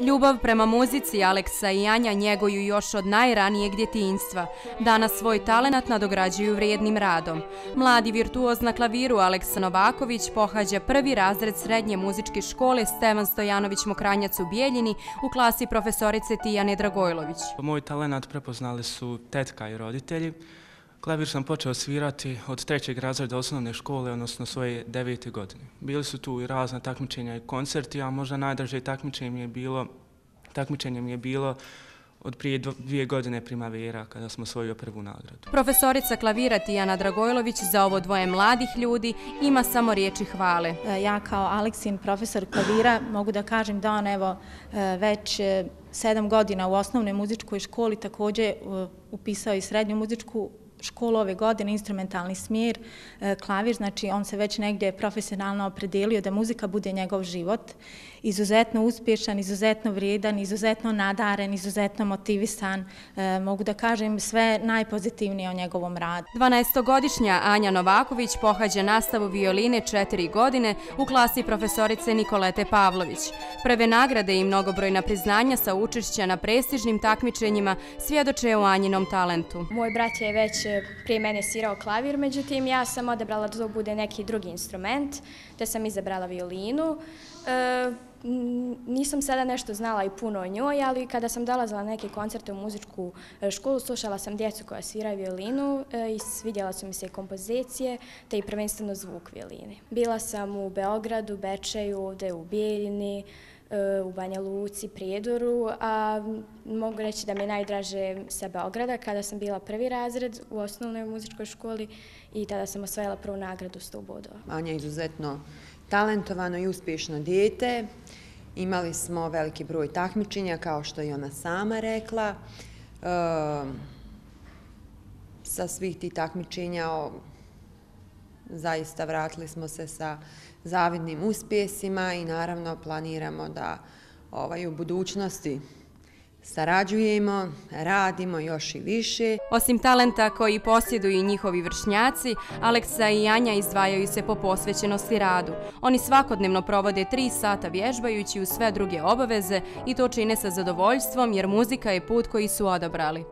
Ljubav prema muzici Aleksa i Anja njegoju još od najranijeg djetinjstva. Danas svoj talenat nadograđuju vrijednim radom. Mladi virtuoz na klaviru Aleksa Novaković pohađa prvi razred srednje muzičke škole Stevan Stojanović Mokranjac u Bijeljini u klasi profesorice Tijane Dragojlović. Moj talenat prepoznali su tetka i roditelji. Klavir sam počeo svirati od trećeg razreda osnovne škole, odnosno svoje devete godine. Bili su tu i razne takmičenja i koncerti, a možda najdraže takmičenje mi je bilo, takmičenje mi je bilo od prije dvije godine primavera kada smo svojio prvu nagradu. Profesorica klavira Tijana Dragojlović za ovo dvoje mladih ljudi ima samo riječi hvale. E, ja kao Aleksin profesor klavira mogu da kažem da on evo e, već e, sedam godina u osnovnoj muzičkoj školi također upisao i srednju muzičku školu ove godine, instrumentalni smjer, e, klavir, znači on se već negdje profesionalno opredelio da muzika bude njegov život. Izuzetno uspješan, izuzetno vrijedan, izuzetno nadaren, izuzetno motivisan. E, mogu da kažem sve najpozitivnije o njegovom radu. 12-godišnja Anja Novaković pohađa nastavu violine četiri godine u klasi profesorice Nikolete Pavlović. Prve nagrade i mnogobrojna priznanja sa učešća na prestižnim takmičenjima svjedoče o Anjinom talentu. Moj brat je već prije mene svirao klavir, međutim ja sam odebrala da to bude neki drugi instrument, te sam izabrala violinu. E, nisam sada nešto znala i puno o njoj, ali kada sam dolazila neke koncerte u muzičku e, školu, slušala sam djecu koja sviraju violinu e, i svidjela su mi se kompozicije, te i prvenstveno zvuk violine. Bila sam u Beogradu, Bečeju, ovdje u Bijeljini, E, u Banja Luci, Prijedoru, a mogu reći da mi je najdraže sa Beograda kada sam bila prvi razred u osnovnoj muzičkoj školi i tada sam osvajala prvu nagradu 100 bodova. Anja je izuzetno talentovano i uspješno dijete. Imali smo veliki broj takmičenja, kao što je ona sama rekla. E, sa svih tih takmičenja zaista vratili smo se sa zavidnim uspjesima i naravno planiramo da ovaj, u budućnosti sarađujemo, radimo još i više. Osim talenta koji posjeduju njihovi vršnjaci, Aleksa i Anja izdvajaju se po posvećenosti radu. Oni svakodnevno provode tri sata vježbajući u sve druge obaveze i to čine sa zadovoljstvom jer muzika je put koji su odabrali.